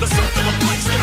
There's something of life.